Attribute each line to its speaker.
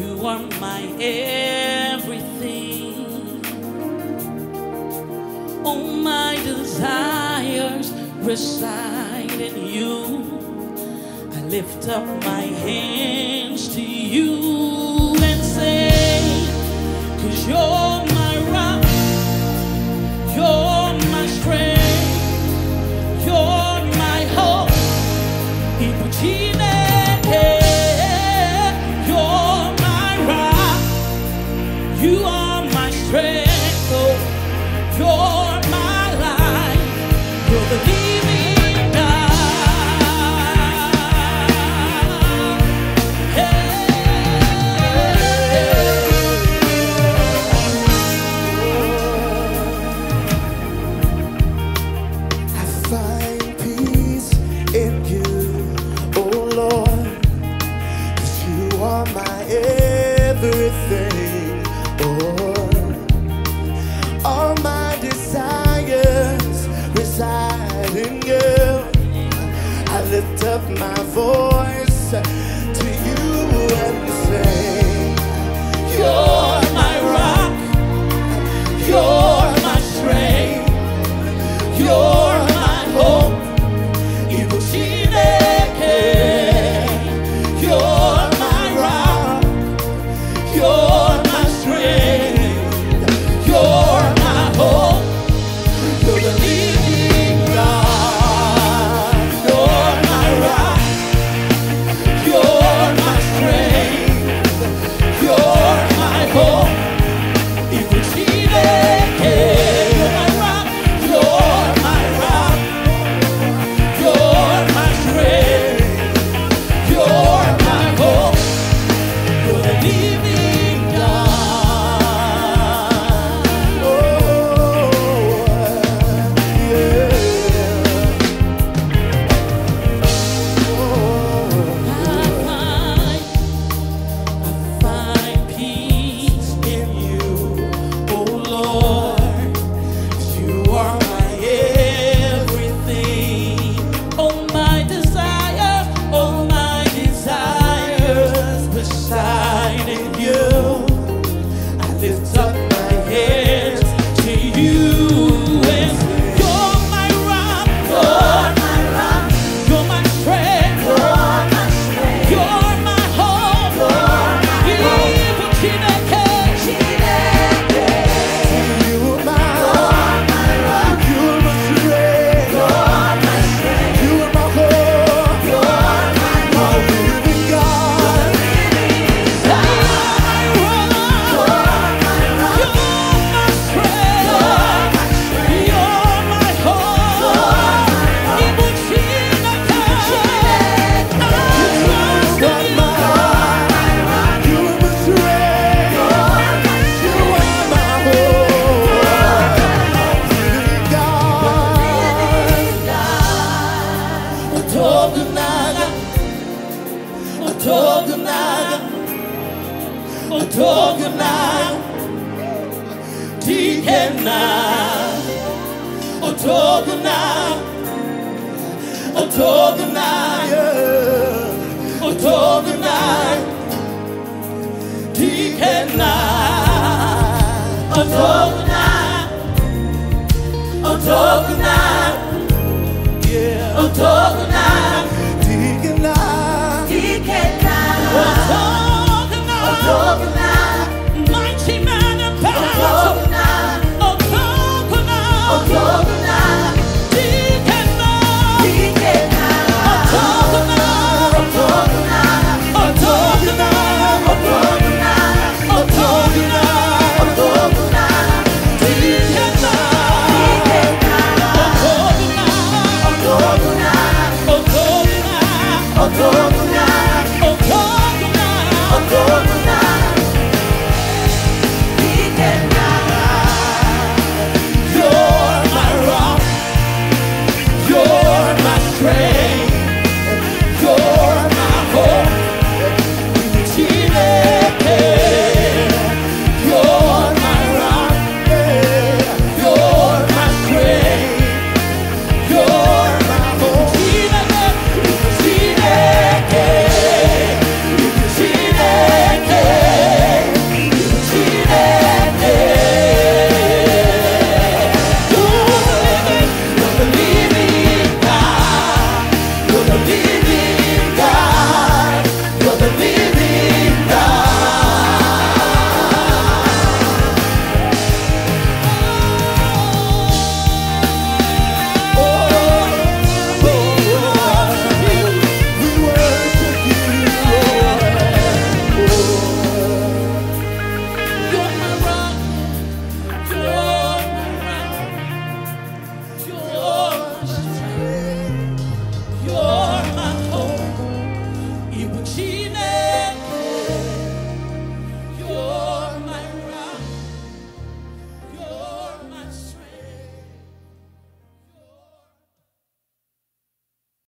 Speaker 1: You are my everything. All my desires reside in you. I lift up my hands to you and say, you're 어긋나 어긋나 뒤겠나 어긋나 어긋나 어긋나 뒤겠나 어긋나 어긋나 어긋나